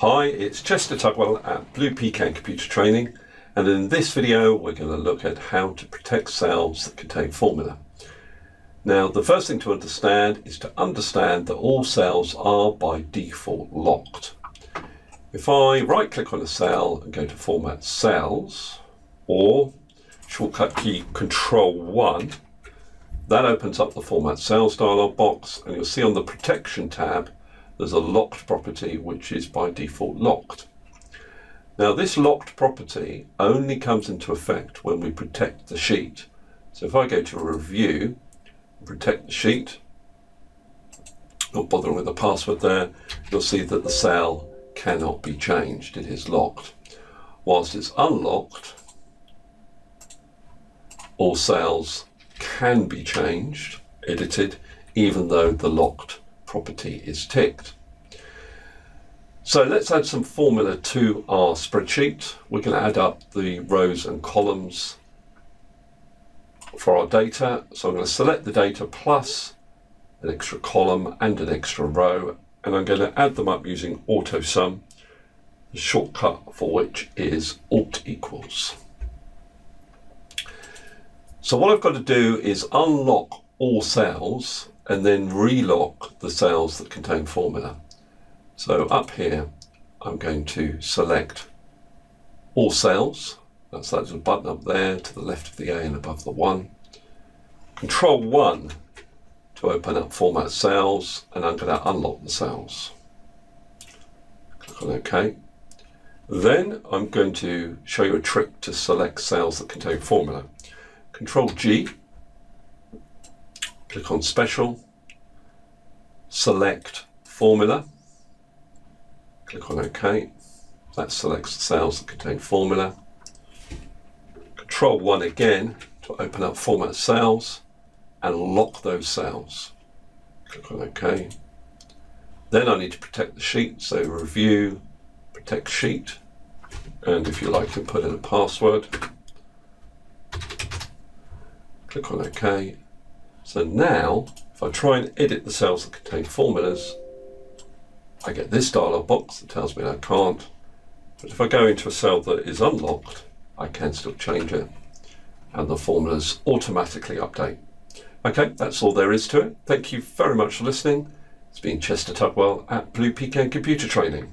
Hi, it's Chester Tugwell at Blue Pecan Computer Training and in this video we're going to look at how to protect cells that contain formula. Now the first thing to understand is to understand that all cells are by default locked. If I right click on a cell and go to Format Cells or shortcut key Control 1 that opens up the Format Cells dialog box and you'll see on the Protection tab there's a locked property which is by default locked. Now this locked property only comes into effect when we protect the sheet. So if I go to review, protect the sheet, not bothering with the password there, you'll see that the cell cannot be changed, it is locked. Whilst it's unlocked, all cells can be changed, edited, even though the locked property is ticked. So let's add some formula to our spreadsheet. We can add up the rows and columns for our data. So I'm going to select the data plus an extra column and an extra row, and I'm going to add them up using AutoSum, the shortcut for which is Alt equals. So what I've got to do is unlock all cells and then relock the cells that contain formula. So up here, I'm going to select all cells. That's that little button up there to the left of the A and above the 1. Control 1 to open up Format Cells, and I'm going to unlock the cells. Click on OK. Then I'm going to show you a trick to select cells that contain formula. Control G click on Special, select Formula, click on OK. That selects the cells that contain formula. Control 1 again to open up Format Cells and lock those cells. Click on OK. Then I need to protect the sheet, so Review, Protect Sheet, and if you like, can put in a password. Click on OK so now, if I try and edit the cells that contain formulas, I get this dialog box that tells me I can't. But if I go into a cell that is unlocked, I can still change it and the formulas automatically update. Okay, that's all there is to it. Thank you very much for listening. It's been Chester Tugwell at Blue Pecan Computer Training.